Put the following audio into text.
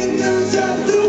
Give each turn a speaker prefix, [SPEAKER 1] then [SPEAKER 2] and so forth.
[SPEAKER 1] kingdoms of the